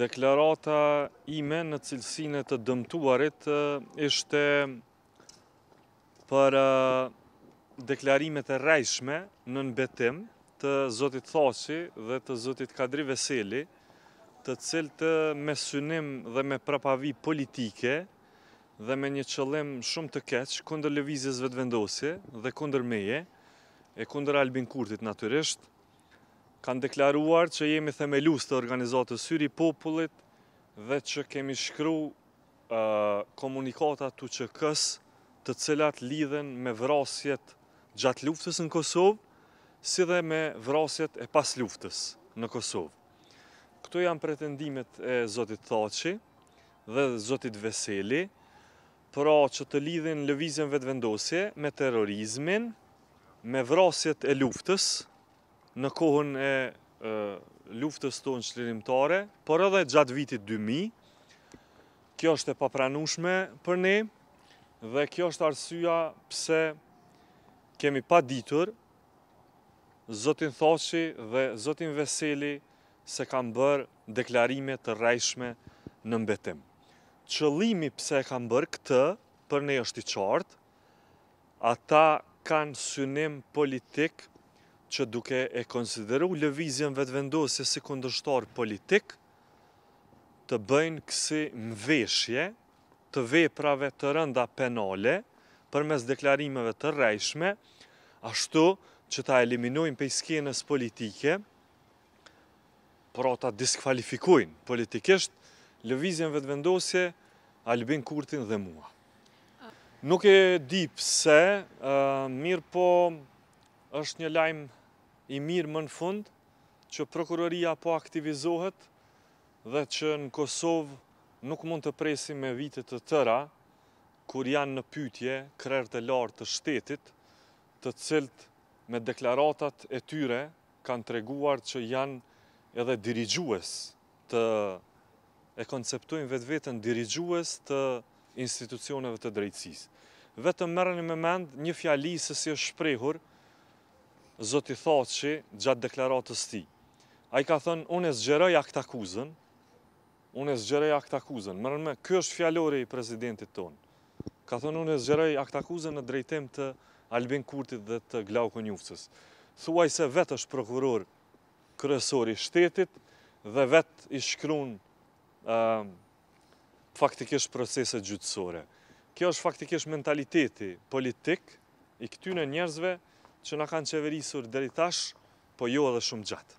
Deklarata ime në cilësinë e të dëmtuarit ishte për deklarimet e rrejshme nën betim të zotit Thaçi dhe të zotit Kadri Veseli, të cilët me synim dhe me prapavi politike dhe me një qëllim shumë të keq kundër Lëvizjes Vetëvendosje dhe kundër meje e kundër Albin Kurtit natyrisht, kanë deklaruar që jemi themelues të organizatës Syri i Popullit dhe që kemi shkru komunikata të UÇK-së, të cilat lidhen me vrasjet gjatë luftës në Kosovë, si dhe me vrasjet e pas luftës në Kosovë. Këto janë pretendimet e zotit Thaçi dhe zotit Veseli, pra që të lidhin Lëvizjen Vetëvendosje me terrorizmin, me vrasjet e luftës në kohën e luftës tonë çlirimtare, por edhe gjatë vitit 2000. Kjo është e papranueshme për ne dhe kjo është arsyeja pse kemi paditur zotin Thaçi dhe zotin Veseli se kanë bërë deklarime të rrejshme nën betim. Qëllimi pse e kanë bërë këtë, për ne është i qartë, ata kanë synim politik që duke e konsideru Lëvizjen Vetëvendosje si kundërshtar politik, të bëjnë kësi mveshje të veprave të rënda penale përmes deklarimeve të rrejshme, ashtu që ta eliminojnë pej skenës politike Pra ta diskvalifikojnë politikisht Lëvizjen Vetëvendosje, Albin Kurtin dhe mua. Nuk e di pse, mirëpo është një lajm i mirë më në fund që prokuroria po aktivizohet dhe që në Kosovë nuk mund të presim me vite të tëra kur janë në pytje krerë të lartë të shtetit të cilt me deklaratat e tyre kanë treguar që janë edhe dirigjues të e konceptojnë vetveten dirigjues të institucioneve të drejtësisë. Vetëm merreni me mend një fjali se si është shprehur zoti Thaçi gjatë deklaratës tij. Ai ka thënë, unë e zgjeroj aktakuzën, Unë e zgjeroj aktakuzën. Mrme, ky është fjalori i presidentit tonë. Ka thënë unë e zgjeroj aktakuzën në drejtim të Albin Kurtit dhe të Glauk Konjufcës. Thuajse vetë është prokuror kryesor i shtetit dhe vetë i shkrun faktikisht proceset gjyqësore. Kjo është faktikisht mentaliteti politik i këtyne njerëzve që na kanë qeverisur deri tash, po jo edhe shumë gjatë.